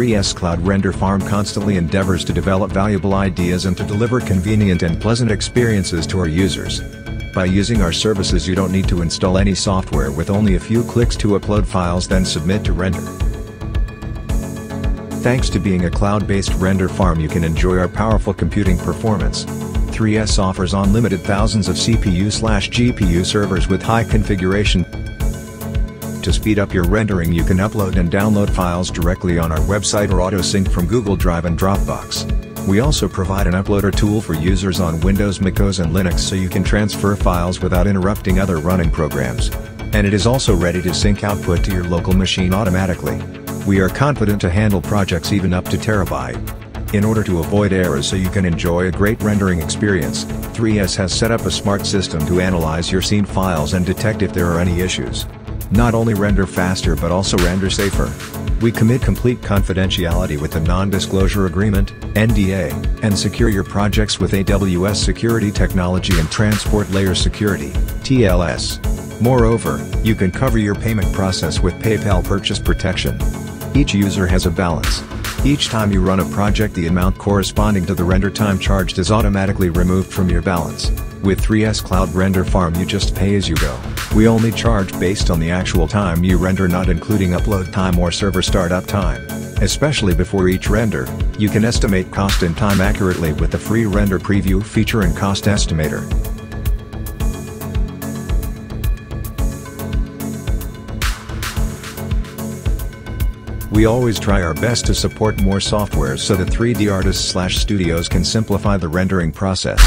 3S Cloud Render Farm constantly endeavors to develop valuable ideas and to deliver convenient and pleasant experiences to our users. By using our services you don't need to install any software with only a few clicks to upload files then submit to render. Thanks to being a cloud-based render farm you can enjoy our powerful computing performance. 3S offers unlimited thousands of CPU-GPU servers with high configuration. To speed up your rendering you can upload and download files directly on our website or auto-sync from Google Drive and Dropbox. We also provide an uploader tool for users on Windows, macOS and Linux so you can transfer files without interrupting other running programs. And it is also ready to sync output to your local machine automatically. We are confident to handle projects even up to terabyte. In order to avoid errors so you can enjoy a great rendering experience, 3S has set up a smart system to analyze your scene files and detect if there are any issues. Not only render faster but also render safer. We commit complete confidentiality with the Non-Disclosure Agreement, NDA, and secure your projects with AWS Security Technology and Transport Layer Security, TLS. Moreover, you can cover your payment process with PayPal Purchase Protection. Each user has a balance, each time you run a project the amount corresponding to the render time charged is automatically removed from your balance. With 3S Cloud Render Farm you just pay as you go. We only charge based on the actual time you render not including upload time or server startup time. Especially before each render, you can estimate cost and time accurately with the free render preview feature and cost estimator. We always try our best to support more software so that 3D artists slash studios can simplify the rendering process.